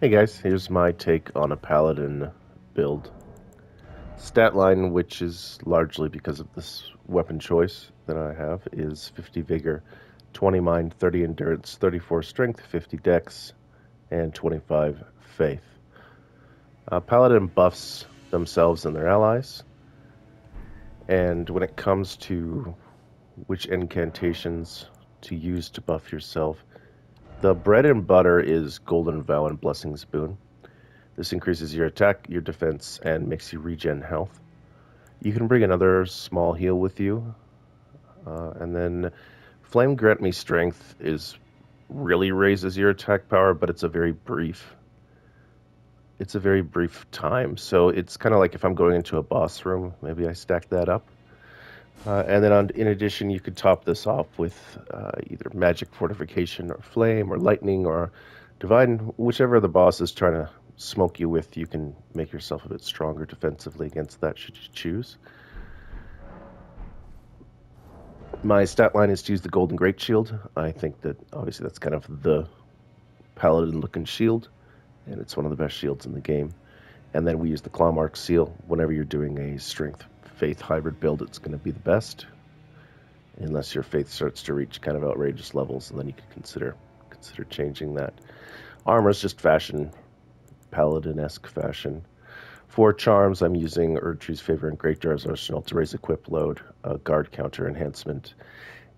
Hey guys, here's my take on a paladin build. Stat line, which is largely because of this weapon choice that I have, is 50 vigor, 20 mind, 30 endurance, 34 strength, 50 dex, and 25 faith. Uh, paladin buffs themselves and their allies, and when it comes to which incantations to use to buff yourself, the bread and butter is Golden Vow and Blessing Boon. This increases your attack, your defense, and makes you regen health. You can bring another small heal with you. Uh, and then Flame Grant Me Strength is really raises your attack power, but it's a very brief it's a very brief time. So it's kind of like if I'm going into a boss room, maybe I stack that up. Uh, and then on, in addition, you could top this off with uh, either magic fortification or flame or lightning or divine, whichever the boss is trying to smoke you with, you can make yourself a bit stronger defensively against that should you choose. My stat line is to use the Golden Great Shield. I think that obviously that's kind of the paladin looking shield, and it's one of the best shields in the game. And then we use the Clawmark Seal whenever you're doing a strength faith hybrid build, it's going to be the best. Unless your faith starts to reach kind of outrageous levels, and then you could consider consider changing that. Armor is just fashion, paladin-esque fashion. For charms, I'm using Erdtree's Favor and great jar's Arsenal to raise equip load, a guard counter enhancement.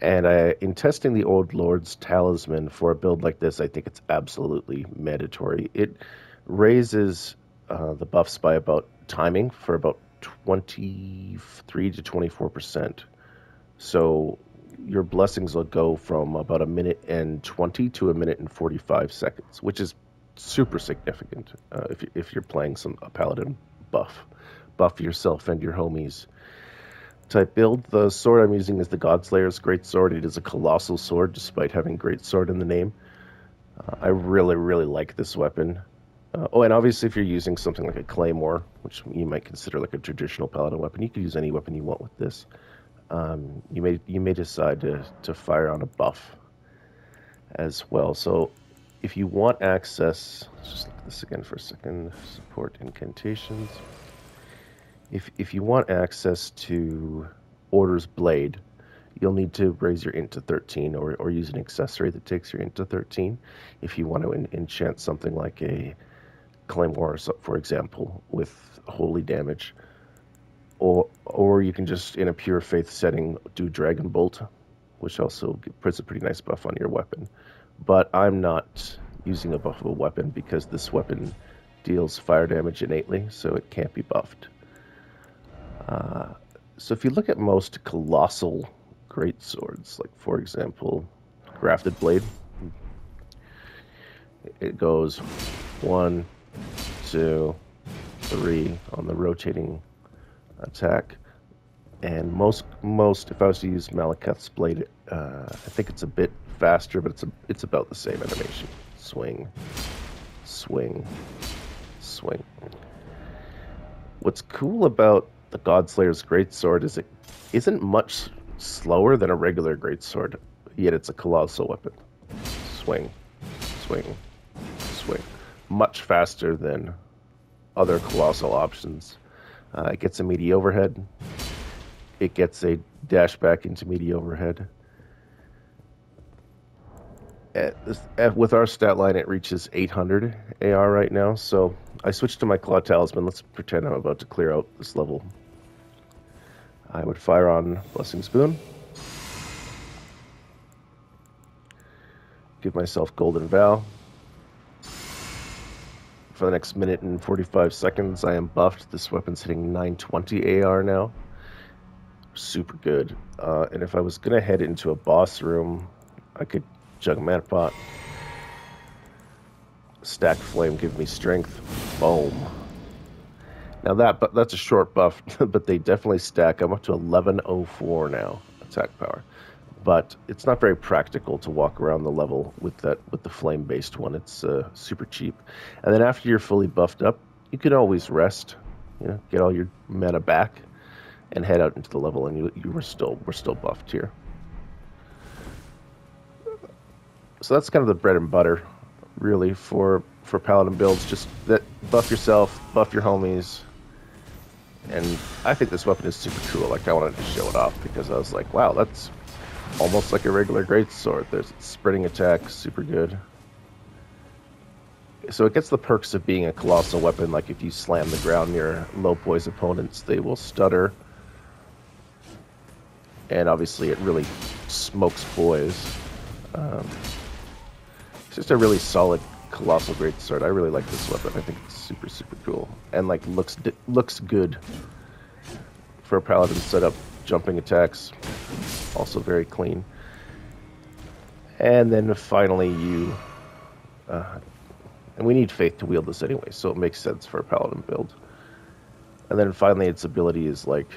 And I, in testing the Old Lord's Talisman for a build like this, I think it's absolutely mandatory. It raises uh, the buffs by about timing for about 23 to 24 percent. So your blessings will go from about a minute and 20 to a minute and 45 seconds, which is super significant uh, if, if you're playing some a paladin buff. Buff yourself and your homies. Type build. The sword I'm using is the Godslayer's Great Sword. It is a colossal sword, despite having Great Sword in the name. Uh, I really, really like this weapon. Uh, oh, and obviously, if you're using something like a claymore, which you might consider like a traditional paladin weapon, you could use any weapon you want with this. Um, you may you may decide to to fire on a buff as well. So, if you want access, let's just look at this again for a second. Support incantations. If if you want access to Order's Blade, you'll need to raise your int to 13 or, or use an accessory that takes your int to 13 if you want to enchant something like a Claymore, for example, with holy damage. Or, or you can just, in a pure faith setting, do Dragon Bolt, which also puts a pretty nice buff on your weapon. But I'm not using a buff of a weapon because this weapon deals fire damage innately, so it can't be buffed. Uh, so if you look at most colossal great swords, like for example, Grafted Blade, it goes one, two, three on the rotating attack. And most, most if I was to use Maliketh's blade, uh, I think it's a bit faster, but it's a, it's about the same animation. Swing, swing, swing. What's cool about the Godslayer's Greatsword is it isn't much slower than a regular Greatsword, yet it's a colossal weapon. Swing, swing. Much faster than other colossal options. Uh, it gets a meaty overhead. It gets a dash back into meaty overhead. At, at, with our stat line, it reaches 800 AR right now. So I switched to my Claw Talisman. Let's pretend I'm about to clear out this level. I would fire on Blessing's Boon. Give myself Golden Vow for the next minute and 45 seconds. I am buffed. This weapon's hitting 920 AR now. Super good. Uh, and if I was going to head into a boss room, I could Jug Mana Pot. Stack Flame, give me strength. Boom. Now that but that's a short buff, but they definitely stack. I'm up to 1104 now, attack power but it's not very practical to walk around the level with that with the flame based one. It's uh, super cheap, and then after you're fully buffed up, you can always rest, you know, get all your mana back, and head out into the level, and you you were still we're still buffed here. So that's kind of the bread and butter really for for paladin builds. Just that buff yourself, buff your homies, and I think this weapon is super cool. Like I wanted to show it off because I was like, wow, that's almost like a regular greatsword. There's spreading attack, super good. So it gets the perks of being a colossal weapon. Like if you slam the ground near low poise opponents, they will stutter. And obviously, it really smokes boys. Um, it's just a really solid colossal greatsword. I really like this weapon. I think it's super super cool and like looks looks good for a paladin setup. Jumping attacks, also very clean. And then finally, you uh, and we need faith to wield this anyway, so it makes sense for a paladin build. And then finally, its ability is like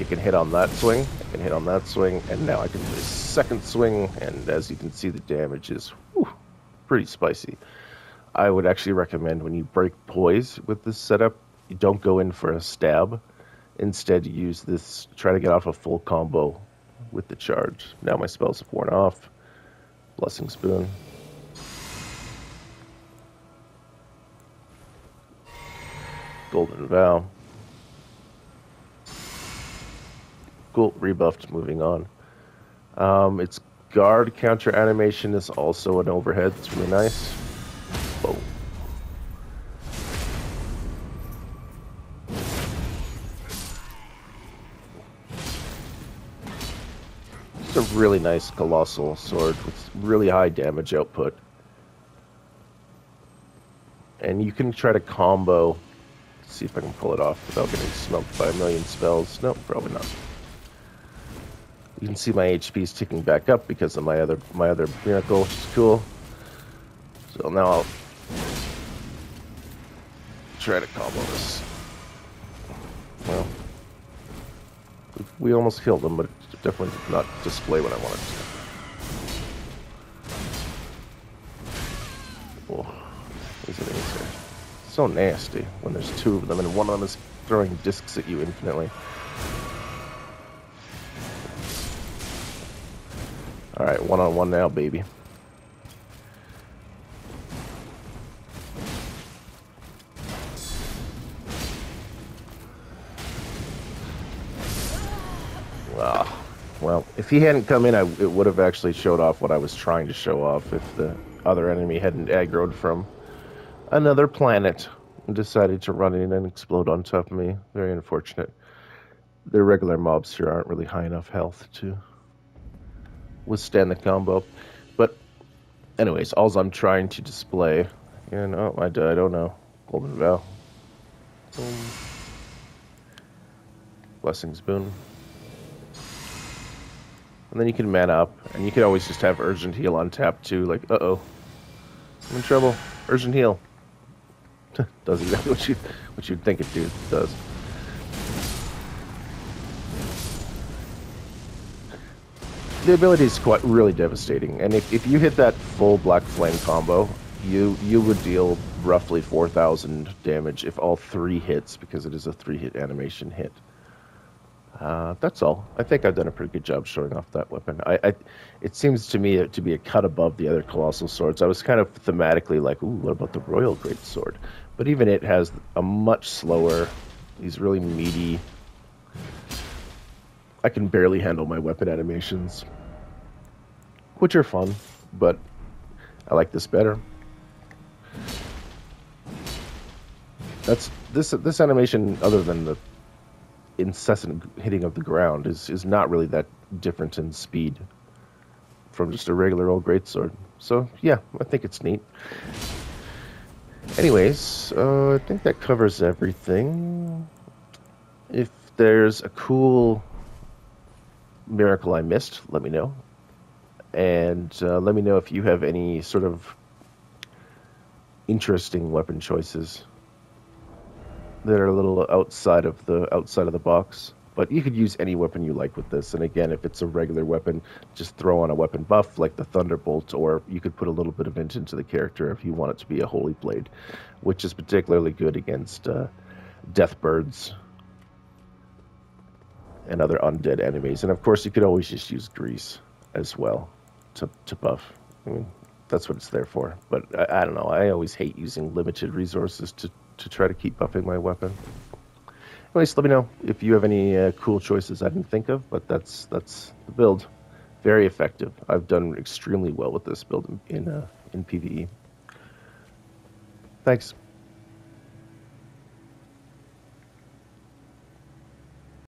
it can hit on that swing, it can hit on that swing, and now I can do a second swing, and as you can see, the damage is whew, pretty spicy. I would actually recommend when you break poise with this setup, you don't go in for a stab. Instead, use this, try to get off a full combo with the charge. Now my spells have worn off. Blessing's Boon. Golden Vow. Cool, rebuffed, moving on. Um, its guard counter animation is also an overhead, it's really nice. Really nice colossal sword with really high damage output. And you can try to combo see if I can pull it off without getting smoked by a million spells. Nope, probably not. You can see my HP is ticking back up because of my other my other miracle, which is cool. So now I'll try to combo this. We almost killed him, but it definitely did not display what I wanted to. Oh, these here so nasty when there's two of them and one of them is throwing discs at you infinitely. Alright, one on one now, baby. He hadn't come in, I, it would have actually showed off what I was trying to show off if the other enemy hadn't aggroed from another planet and decided to run in and explode on top of me. Very unfortunate. The regular mobs here aren't really high enough health to withstand the combo. But, anyways, all I'm trying to display. And, oh, I, I don't know. Golden Vow. Boom. Blessings Boon. And then you can man up, and you can always just have Urgent Heal on tap too, like, uh-oh. I'm in trouble. Urgent Heal. does exactly what you what you'd think it do, does. The ability is quite really devastating, and if, if you hit that full Black Flame combo, you you would deal roughly 4,000 damage if all three hits, because it is a three-hit animation hit. Uh, that's all. I think I've done a pretty good job showing off that weapon. I, I, it seems to me to be a cut above the other colossal swords. I was kind of thematically like, ooh, what about the royal great sword? But even it has a much slower, these really meaty. I can barely handle my weapon animations, which are fun, but I like this better. That's this this animation, other than the incessant hitting of the ground, is is not really that different in speed from just a regular old greatsword. So yeah, I think it's neat. Anyways, uh, I think that covers everything. If there's a cool miracle I missed, let me know. And uh, let me know if you have any sort of interesting weapon choices that are a little outside of the outside of the box. But you could use any weapon you like with this. And again, if it's a regular weapon, just throw on a weapon buff like the Thunderbolt, or you could put a little bit of int into the character if you want it to be a Holy Blade, which is particularly good against uh, Deathbirds and other undead enemies. And of course, you could always just use Grease as well to, to buff. I mean, that's what it's there for. But I, I don't know. I always hate using limited resources to to try to keep buffing my weapon. Anyways, let me know if you have any uh, cool choices I didn't think of. But that's that's the build. Very effective. I've done extremely well with this build in uh, in PVE. Thanks.